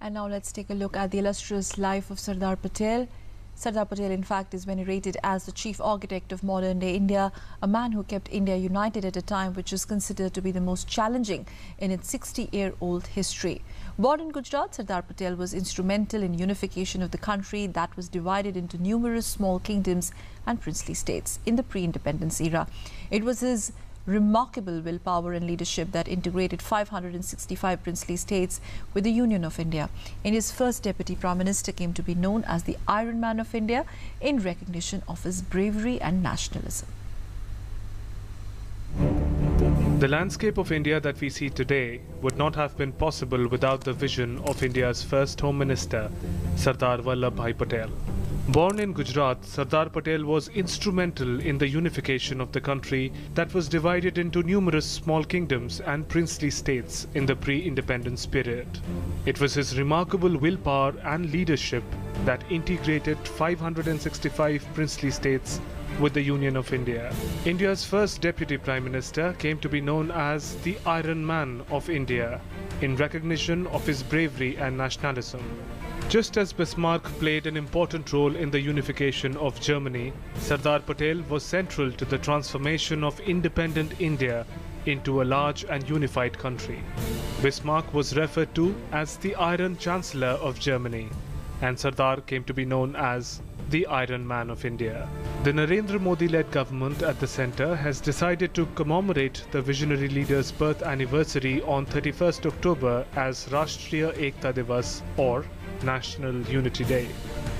And now let's take a look at the illustrious life of Sardar Patel. Sardar Patel, in fact, is venerated as the chief architect of modern day India, a man who kept India united at a time which is considered to be the most challenging in its 60 year old history. Born in Gujarat, Sardar Patel was instrumental in unification of the country that was divided into numerous small kingdoms and princely states in the pre independence era. It was his remarkable willpower and leadership that integrated 565 princely states with the Union of India. India's first deputy prime minister came to be known as the Iron Man of India in recognition of his bravery and nationalism. The landscape of India that we see today would not have been possible without the vision of India's first Home Minister, Sardar Vallabhbhai Patel. Born in Gujarat, Sardar Patel was instrumental in the unification of the country that was divided into numerous small kingdoms and princely states in the pre-independence period. It was his remarkable willpower and leadership that integrated 565 princely states with the Union of India. India's first Deputy Prime Minister came to be known as the Iron Man of India in recognition of his bravery and nationalism. Just as Bismarck played an important role in the unification of Germany, Sardar Patel was central to the transformation of independent India into a large and unified country. Bismarck was referred to as the Iron Chancellor of Germany, and Sardar came to be known as the Iron Man of India. The Narendra Modi-led government at the centre has decided to commemorate the visionary leader's birth anniversary on 31st October as Rashtriya Ekta Divas or National Unity Day.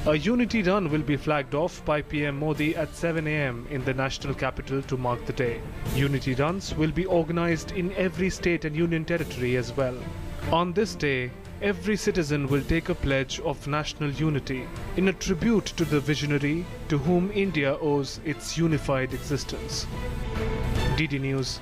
A unity run will be flagged off by PM Modi at 7 am in the national capital to mark the day. Unity runs will be organized in every state and union territory as well. On this day, every citizen will take a pledge of national unity in a tribute to the visionary to whom India owes its unified existence. DD News